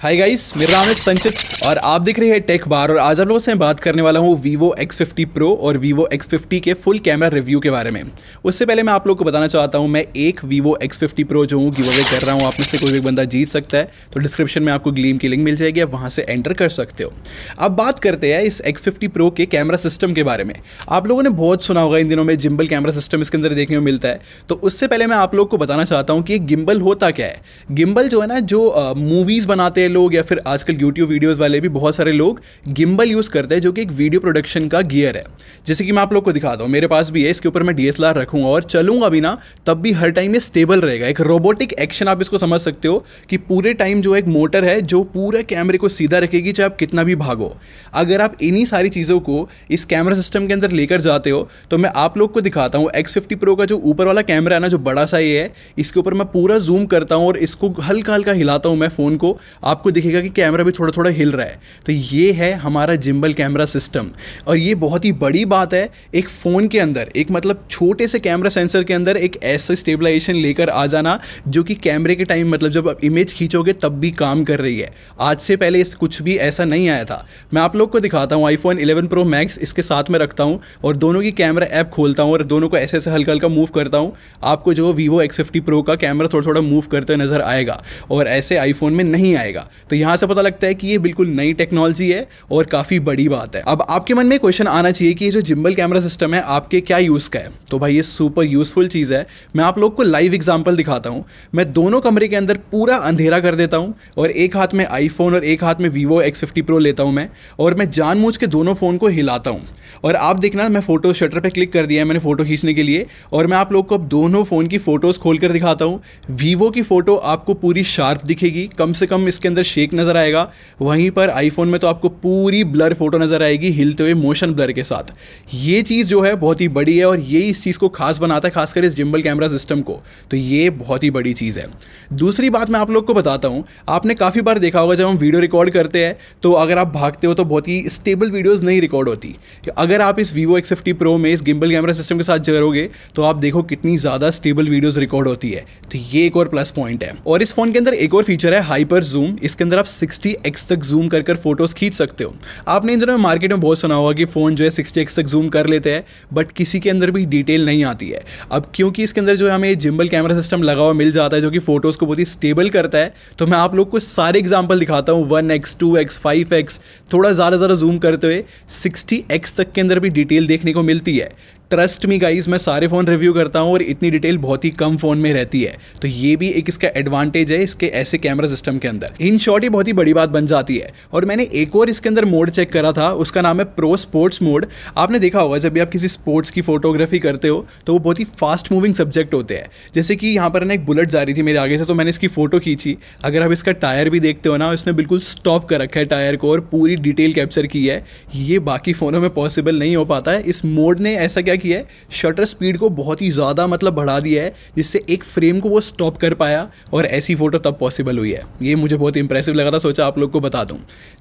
Hi guys मेरा नाम है संचित और आप दिख रहे हैं टेक बार और आज आप लोगों से मैं बात करने वाला हूँ Vivo X50 Pro और Vivo X50 के फुल कैमरा रिव्यू के बारे में। उससे पहले मैं आप लोगों को बताना चाहता हूँ, मैं एक Vivo X50 Pro जो हूँ गिव अवे कर रहा हूँ, आप में से कोई भी बंदा जीत सकता है तो डिस्क्रिप्शन में आपको ग्लीम की लिंक मिल जाएगी, आप वहाँ से एंटर कर सकते हो। अब बात करते हैं इस X50 Pro के कैमरा सिस्टम के बारे में। आप लोगों ने बहुत सुना होगा इन दिनों में जिम्बल कैमरा सिस्टम इसके अंदर देखने को मिलता है। तो उससे पहले मैं आप लोग को बताना चाहता हूँ कि गिम्बल होता क्या है? गिम्बल जो है ना, जो मूवीज़ बनाते हैं लोग या फिर आजकल यूट्यूब वीडियोस वाले भी बहुत सारे लोग गिम्बल यूज़ करते हैं, जो कि एक वीडियो प्रोडक्शन का गियर है। जैसे कि मैं आप लोग को दिखाता हूँ, मेरे पास भी है, इसके ऊपर मैं डी रखूँगा और चलूँगा भी ना, तब भी हर टाइम ये स्टेबल रहेगा। एक रोबोटिक एक्शन आप इसको समझ सकते हो कि पूरे टाइम जो एक मोटर है, जो पूरे कैमरे को सीधा रखेगी, चाहे आप कितना भी भागो। अगर आप इन्हीं सारी चीज़ों को इस कैमरा सिस्टम के अंदर लेकर जाते हो तो मैं आप लोग को दिखाता हूँ एक्स फिफ्टी प्रो का जो ऊपर वाला कैमरा है ना, जो बड़ा सा ये है, इसके ऊपर मैं पूरा जूम करता हूँ और इसको हल्का हल्का हिलाता हूँ मैं फ़ोन को। आपको दिखेगा कि कैमरा भी थोड़ा थोड़ा हिल रहा है। तो ये है हमारा जिम्बल कैमरा सिस्टम। और ये बहुत ही बड़ी बात है, एक फ़ोन के अंदर, एक मतलब छोटे से कैमरा सेंसर के अंदर एक ऐसा स्टेबलाइजेशन लेकर आ जाना, जो कि कैमरे के टाइम मतलब जब आप इमेज खींचोगे तब भी काम कर रही है। आज से पहले इस कुछ भी ऐसा नहीं आया था। मैं आप लोग को दिखाता हूँ आईफोन 11 प्रो मैक्स इसके साथ में रखता हूँ और दोनों की कैमरा ऐप खोलता हूँ और दोनों को ऐसे ऐसे हल्का हल्का मूव करता हूँ। आपको जो वीवो एक्स फिफ्टी प्रो का कैमरा थोड़ा थोड़ा मूव करते नज़र आएगा और ऐसे आईफोन में नहीं आएगा। तो यहाँ से पता लगता है कि ये बिल्कुल नई टेक्नोलॉजी है और काफ़ी बड़ी बात है। अब आपके मन में क्वेश्चन आना चाहिए कि ये जो जिम्बल कैमरा सिस्टम है, आपके क्या यूज़ का है? तो भाई ये सुपर यूजफुल चीज़ है। मैं आप लोग को लाइव एग्ज़ाम्पल दिखाता हूँ। मैं दोनों कमरे के अंदर पूरा अंधेरा कर देता हूँ और एक हाथ में आईफोन और एक हाथ में वीवो एक्स फिफ्टी प्रो लेता हूँ मैं और मैं जानबूझ के दोनों फ़ोन को हिलाता हूँ। और आप देखना, मैं फ़ोटो शटर पर क्लिक कर दिया है मैंने फ़ोटो खींचने के लिए और मैं आप लोग को अब दोनों फ़ोन की फ़ोटोज़ खोल दिखाता हूँ। वीवो की फ़ोटो आपको पूरी शार्प दिखेगी। कम से कम इसके अंदर शेक नज़र आएगा, वहीं पर आईफोन में तो आपको पूरी ब्लर फ़ोटो नज़र आएगी, हिलते हुए मोशन ब्लर के साथ। ये चीज़ जो है बहुत ही बड़ी है और ये इस चीज़ को खास बनाता है, खासकर इस जिम्बल कैमरा सिस्टम को। तो ये बहुत ही बड़ी चीज़ है। दूसरी बात मैं आप लोग को बताता हूँ, आपने काफ़ी बार देखा होगा जब हम वीडियो रिकॉर्ड करते हैं तो अगर आप भागते हो तो बहुत ही स्टेबल वीडियोज़ नहीं रिकॉर्ड होती। अगर आप इस वीवो एक्स फिफ्टी प्रो में इस गिम्बल कैमरा सिस्टम के साथ करोगे तो आप देखो कितनी ज़्यादा स्टेबल वीडियोज़ रिकॉर्ड होती है। तो ये एक और प्लस पॉइंट है। और इस फ़ोन के अंदर एक और फीचर है हाइपर जूम इसके अंदर आप सिक्सटी एक्स तक जूम कर कर फ़ोटोज़ खींच सकते हो। आपने इन दिनों मार्केट में बहुत सुना होगा कि फ़ोन जो है सिक्सटी एक्स तक जूम कर लेते हैं बट किसी के अंदर भी डिटेल नहीं आती है। अब क्योंकि इसके अंदर जो है हमें जिम्बल कैमरा सिस्टम लगा हुआ मिल जाता है, जो कि फ़ोटोज़ को बहुत ही स्टेबल करता है तो मैं आप लोग को सारे एग्ज़ाम्पल दिखाता हूँ one X two X five X थोड़ा ज़्यादा ज़्यादा जूम करते हुए सिक्सटी एक्स तक के अंदर भी डिटेल देखने को मिलती है। ट्रस्ट मी गाइज़ मैं सारे फ़ोन रिव्यू करता हूँ और इतनी डिटेल बहुत ही कम फ़ोन में रहती है। तो ये भी एक इसका एडवांटेज है इसके ऐसे कैमरा सिस्टम के अंदर। इन शॉर्ट ही बहुत ही बड़ी बात बन जाती है। और मैंने एक और इसके अंदर मोड चेक करा था, उसका नाम है प्रो स्पोर्ट्स मोड आपने देखा होगा, जब भी आप किसी स्पोर्ट्स की फोटोग्राफी करते हो तो वो बहुत ही फास्ट मूविंग सब्जेक्ट होते हैं। जैसे कि यहाँ पर ना एक बुलेट जा रही थी मेरे आगे से तो मैंने इसकी फ़ोटो खींची। अगर आप इसका टायर भी देखते हो ना इसने बिल्कुल स्टॉप कर रखा है टायर को और पूरी डिटेल कैप्चर की है। ये बाकी फ़ोनों में पॉसिबल नहीं हो पाता है। इस मोड ने ऐसा क्या किया है शटर स्पीड को बहुत ही ज़्यादा मतलब बढ़ा दिया है, जिससे एक फ्रेम को वो स्टॉप कर पाया और ऐसी फ़ोटो तब पॉसिबल हुई है। ये मुझे बहुत इंप्रेसिव लगा था, सोचा आप लोग को बता दूँ।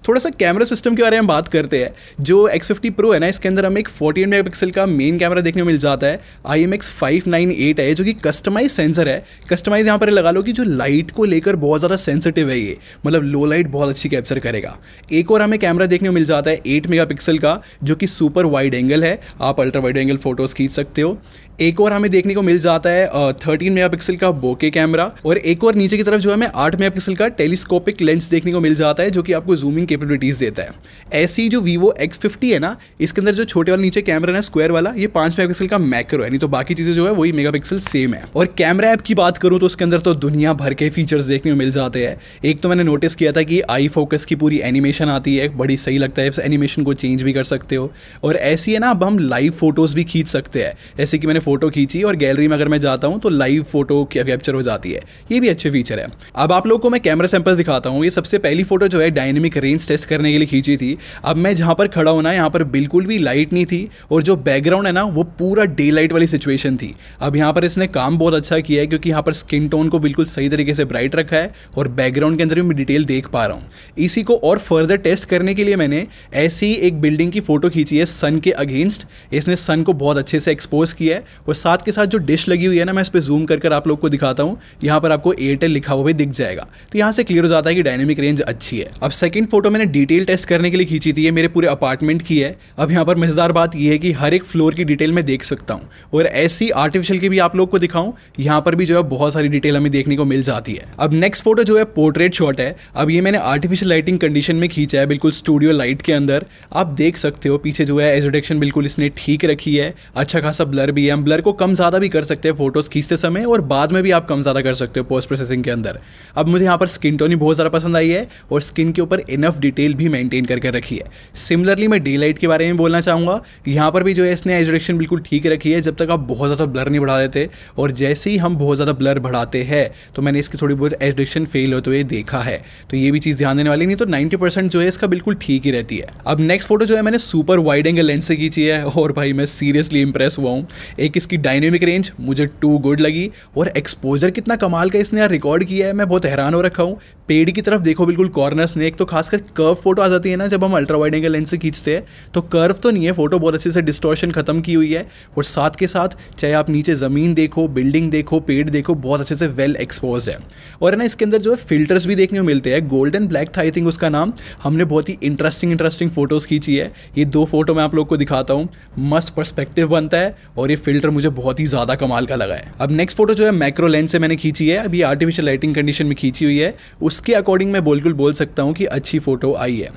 थोड़ा सा कैमरा सिस्टम के बारे में बात करते हैं। जो एक्स फिफ्टी प्रो है ना, इसके अंदर हमें एक फोर्टीन मेगा का मेन कैमरा देखने को मिल जाता है। I M X five nine eight है, जो कि कस्टमाइज सेंसर है। कस्टमाइज यहाँ पर लगा लो कि जो लाइट को लेकर बहुत ज़्यादा सेंसिटिव है ये। मतलब लो लाइट बहुत अच्छी कैप्चर करेगा। एक और हमें कैमरा देखने को मिल जाता है एट मेगा का, जो कि सुपर वाइड एंगल है। आप अल्ट्रा वाइड एंगल फ़ोटोज़ खींच सकते हो। एक और हमें देखने को मिल जाता है थर्टीन मेगापिक्सल का बोके कैमरा और एक और नीचे की तरफ़ जो हमें आठ मेगापिक्सल का टेलीस्कोपिक लेंस देखने को मिल जाता है, जो कि आपको जूमिंग कैपेबिलिटीज देता है। ऐसी जो वीवो एक्स फिफ्टी है ना, इसके अंदर जो छोटे वाला नीचे कैमरा है स्क्वायर वाला, ये पाँच मेगापिक्सल का मैक्रो है नहीं तो बाकी चीज़ें जो है वही मेगापिक्सल सेम है। और कैमरा ऐप की बात करूँ तो उसके अंदर तो दुनिया भर के फीचर्स देखने को मिल जाते हैं। एक तो मैंने नोटिस किया था कि आई फोकस की पूरी एनिमेशन आती है, बड़ी सही लगता है एनिमेशन को चेंज भी कर सकते हो। और ऐसी है ना, अब हम लाइव फ़ोटोज़ भी खींच सकते हैं। जैसे कि मैंने फ़ोटो खींची और गैलरी में अगर मैं जाता हूँ तो लाइव फ़ोटो कैप्चर हो जाती है। ये भी अच्छे फीचर है। अब आप लोग को मैं कैमरा सैंपल दिखाता हूँ। ये सबसे पहली फ़ोटो जो है डायनेमिक रेंज टेस्ट करने के लिए खींची थी। अब मैं जहाँ पर खड़ा होना यहाँ पर बिल्कुल भी लाइट नहीं थी और जो बैकग्राउंड है ना, वो पूरा डे लाइट वाली सिचुएशन थी। अब यहाँ पर इसने काम बहुत अच्छा किया है क्योंकि यहाँ पर स्किन टोन को बिल्कुल सही तरीके से ब्राइट रखा है और बैकग्राउंड के अंदर भी मैं डिटेल देख पा रहा हूँ। इसी को और फर्दर टेस्ट करने के लिए मैंने ऐसी एक बिल्डिंग की फ़ोटो खींची है सन के अगेंस्ट इसने सन को बहुत अच्छे से एक्सपोज किया है और साथ के साथ जो डिश लगी हुई है ना, मैं इस पर जूम कर आप लोग को दिखाता हूँ। यहाँ पर आपको एयरटेल लिखा हुआ भी दिख जाएगा। तो यहाँ से क्लियर हो जाता है कि डायनेमिक रेंज अच्छी है। अब सेकंड फ़ोटो मैंने डिटेल टेस्ट करने के लिए खींची थी, ये मेरे पूरे अपार्टमेंट की है। अब यहाँ पर मज़ेदार बात यह है कि हर एक फ्लोर की डिटेल में देख सकता हूँ। और ऐसी आर्टिफिशियल की भी आप लोग को दिखाऊँ, यहाँ पर भी जो है बहुत सारी डिटेल हमें देखने को मिल जाती है। अब नेक्स्ट फ़ोटो जो है पोर्ट्रेट शॉट है। अब ये मैंने आर्टिफिशियल लाइटिंग कंडीशन में खींचा है, बिल्कुल स्टूडियो लाइट के अंदर। आप देख सकते हो, पीछे जो है एजोडेक्शन बिल्कुल इसने ठीक रखी है। अच्छा खासा ब्लर भी है, हम ब्लर को कम ज़्यादा भी कर सकते हैं फ़ोटोज़ खींचते समय और बाद में भी आप कम ज़्यादा कर सकते हो पोस्ट प्रोसेसिंग के अंदर। अब मुझे यहाँ पर स्किन टोन ही बहुत ज़्यादा पसंद आई है और स्किन के ऊपर इनफ डिटेल भी मेंटेन करके रखी है। सिमिलरली मैं डे के बारे में बोलना चाहूँगा। यहाँ पर भी जो है इसने एजोडेक्शन बिल्कुल ठीक रखी है, जब तक आप बहुत ज़्यादा ब्लर नहीं बढ़ा देते और जैसे ही हम बहुत ज़्यादा ब्लर बढ़ाते हैं तो मैंने इसकी थोड़ी बहुत एजोडेक्शन फेल होते हुए देखा है। तो ये भी चीज़ ध्यान देने वाली नहीं तो नाइन्टी परसेंट जो है इसका बिल्कुल ठीक ही रहती है। अब नेक्स्ट फ़ोटो जो है मैंने सुपर वाइड एंगल लेंस से खींची है और भाई मैं सीरियसली इंप्रेस हुआ हूँ। एक इसकी डायनेमिक रेंज मुझे टू गुड लगी। और एक्सपोजर कितना कमाल का इसने यार रिकॉर्ड किया है। मैं बहुत हैरान हो रखा हूँ। पेड़ की तरफ़ देखो बिल्कुल कॉर्नर्स ने एक तो खासकर कर्व फ़ोटो आ जाती है ना, जब हम अल्ट्रा वाइड एंगल लेंस से खींचते हैं तो कर्व तो नहीं है। फ़ोटो बहुत अच्छे से डिस्टोर्शन खत्म की हुई है। और साथ के साथ, चाहे आप नीचे ज़मीन देखो बिल्डिंग देखो, पेड़ देखो, बहुत अच्छे से वेल एक्सपोज है। और ना, इसके अंदर जो है फिल्टर्स भी देखने को मिलते हैं। गोल्डन ब्लैक था आई थिंक उसका नाम। हमने बहुत ही इंटरेस्टिंग इंटरेस्टिंग फ़ोटोज़ खींची है। ये दो फ़ोटो मैं आप लोग को दिखाता हूँ। मस्त परस्पेक्टिव बनता है। और ये फ़िल्टर मुझे बहुत ही ज़्यादा कमाल का लगा है। अब नेक्स्ट फ़ोटो जो है मैक्रो लेंस से मैंने खींची है। अभी आर्टिफिशियल लाइटिंग कंडीशन में खींची हुई है। उसके अकॉर्डिंग मैं बिल्कुल बोल सकता हूँ कि अच्छी फ़ोटो आई है।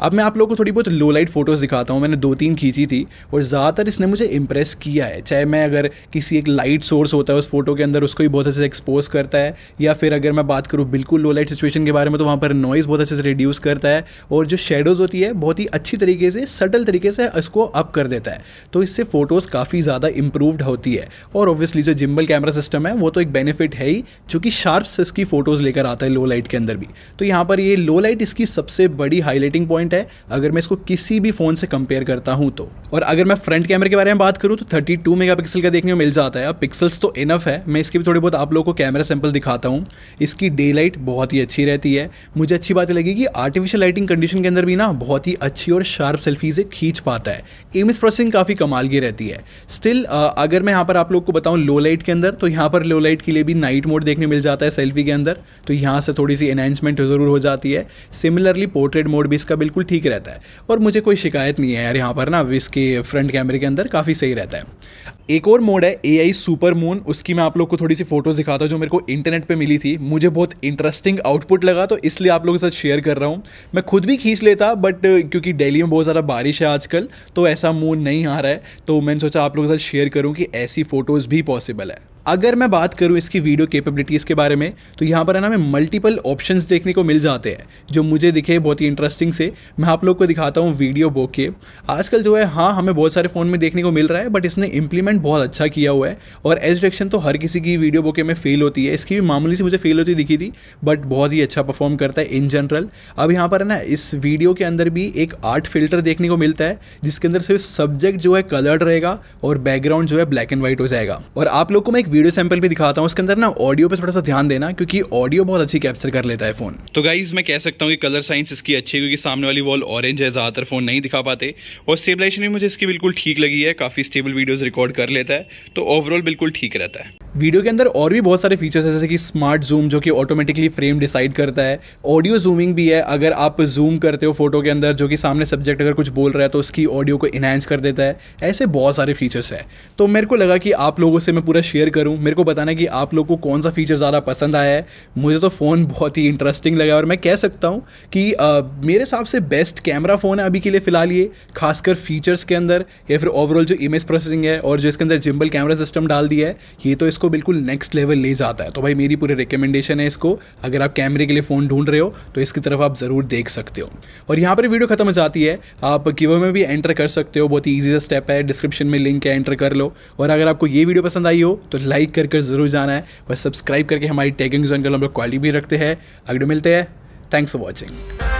अब मैं आप लोग को थोड़ी बहुत लो लाइट फ़ोटोज़ दिखाता हूँ। मैंने दो तीन खींची थी और ज़्यादातर इसने मुझे इंप्रेस किया है। चाहे मैं अगर किसी एक लाइट सोर्स होता है उस फ़ोटो के अंदर उसको भी बहुत अच्छे से एक्सपोज करता है, या फिर अगर मैं बात करूँ बिल्कुल लो लाइट सिचुएशन के बारे में तो वहाँ पर नॉइज़ बहुत अच्छे से रिड्यूस करता है और जो शेडोज़ होती है, बहुत ही अच्छी तरीके से सटल तरीके से इसको अप कर देता है। तो इससे फ़ोटोज़ काफ़ी ज़्यादा इंप्रूव्ड होती है। और ऑब्वियसली जो जिम्बल कैमरा सिस्टम है, वो तो एक बेनिफिट है ही जो कि शार्प्स इसकी फ़ोटोज़ लेकर आता है लो लाइट के अंदर भी। तो यहाँ पर ये लो लाइट इसकी सबसे बड़ी हाईलाइटिंग पॉइंट है। अगर मैं इसको किसी भी फ़ोन से कंपेयर करता हूँ तो। और अगर मैं फ्रंट कैमरे के बारे में बात करूँ तो 32 मेगापिक्सल का देखने को मिल जाता है। अब पिक्सल्स तो इनफ है। मैं इसके भी थोड़ी बहुत आप लोगों को कैमरा सैंपल दिखाता हूँ। इसकी डे लाइट बहुत ही अच्छी रहती है। मुझे अच्छी बात लगी कि आर्टिफिशियल लाइटिंग कंडीशन के अंदर भी ना बहुत ही अच्छी और शार्प सेल्फी से खींच पाता है। इमेज प्रोसेसिंग काफ़ी कमाल की रहती है। स्टिल अगर मैं यहाँ पर आप लोग को बताऊँ लो लाइट के अंदर तो यहाँ पर लो लाइट के लिए भी नाइट मोड देखने मिल जाता है सेल्फी के अंदर। तो यहाँ से थोड़ी सी एनहेंसमेंट ज़रूर हो जाती है। सिमिलरली पोर्ट्रेट मोड भी इसका बिल्कुल ठीक रहता है। और मुझे कोई शिकायत नहीं है यार यहाँ पर ना, इसके फ्रंट कैमरे के अंदर काफ़ी सही रहता है। एक और मोड है ए आई सुपर मून उसकी मैं आप लोग को थोड़ी सी फ़ोटोज़ दिखाता हूँ जो मेरे को इंटरनेट पे मिली थी। मुझे बहुत इंटरेस्टिंग आउटपुट लगा तो इसलिए आप लोगों के साथ शेयर कर रहा हूँ। मैं खुद भी खींच लेता बट क्योंकि दिल्ली में बहुत ज़्यादा बारिश है आजकल तो ऐसा मून नहीं आ रहा है। तो मैंने सोचा आप लोगों के साथ शेयर करूँ। कि ऐसी फ़ोटोज़ भी पॉसिबल है। अगर मैं बात करूँ इसकी वीडियो कैपेबिलिटीज़ के बारे में तो यहाँ पर है ना हमें मल्टीपल ऑप्शंस देखने को मिल जाते हैं, जो मुझे दिखे बहुत ही इंटरेस्टिंग से। मैं आप लोग को दिखाता हूँ वीडियो बोके आजकल जो है हाँ हमें बहुत सारे फ़ोन में देखने को मिल रहा है बट इसने इंप्लीमेंट बहुत अच्छा किया हुआ है। और एज डिटेक्शन तो हर किसी की वीडियो बोके में फेल होती है। इसकी भी मामूली से मुझे फेल होती दिखी थी बट बहुत ही अच्छा परफॉर्म करता है इन जनरल अब यहाँ पर है ना, इस वीडियो के अंदर भी एक आर्ट फ़िल्टर देखने को मिलता है, जिसके अंदर सिर्फ़ सब्जेक्ट जो है कलर्ड रहेगा और बैकग्राउंड जो है ब्लैक एंड व्हाइट हो जाएगा। और आप लोग को मैं एक वीडियो सैंपल भी दिखाता हूँ उसके अंदर ना ऑडियो पे थोड़ा सा ध्यान देना क्योंकि ऑडियो बहुत अच्छी कैप्चर कर लेता है फ़ोन तो गाइज़ मैं कह सकता हूँ कि कलर साइंस इसकी अच्छी है क्योंकि सामने वाली वॉल ऑरेंज है ज़्यादातर फ़ोन नहीं दिखा पाते। और स्टेबलाइजेशन भी मुझे इसकी बिल्कुल ठीक लगी है काफ़ी स्टेबल वीडियोज़ रिकॉर्ड कर लेता है तो ओवरऑल बिल्कुल ठीक रहता है। वीडियो के अंदर और भी बहुत सारे फीचर्स है जैसे कि स्मार्ट जूम जो कि ऑटोमेटिकली फ्रेम डिसाइड करता है। ऑडियो जूमिंग भी है अगर आप जूम करते हो फ़ोटो के अंदर जो कि सामने सब्जेक्ट अगर कुछ बोल रहा है तो उसकी ऑडियो को इनहेंस कर देता है। ऐसे बहुत सारे फीचर्स है। तो मेरे को लगा कि आप लोगों से मैं पूरा शेयर करूँ? मेरे को बताना कि आप लोग को कौन सा फीचर ज़्यादा पसंद आया है? मुझे तो फ़ोन बहुत ही इंटरेस्टिंग लगा और मैं कह सकता हूँ कि आ, मेरे हिसाब से बेस्ट कैमरा फ़ोन है अभी के लिए फ़िलहाल ये खासकर फीचर्स के अंदर या फिर ओवरऑल जो इमेज प्रोसेसिंग है और जो इसके अंदर जिम्बल कैमरा सिस्टम डाल दिया है ये तो इसको बिल्कुल नेक्स्ट लेवल ले जाता है। तो भाई मेरी पूरी रिकमेंडेशन है इसको। अगर आप कैमरे के लिए फ़ोन ढूंढ रहे हो तो इसकी तरफ़ आप ज़रूर देख सकते हो। और यहाँ पर वीडियो खत्म हो जाती है। आप कीवर में भी एंटर कर सकते हो बहुत ही ईजी स्टेप है डिस्क्रिप्शन में लिंक है एंटर कर लो। और अगर आपको ये वीडियो पसंद आई हो तो लाइक कर कर ज़रूर जाना है और सब्सक्राइब करके हमारी टैगिंग जोन कर हम लोग क्वालिटी भी रखते हैं। अगले मिलते हैं। Thanks for watching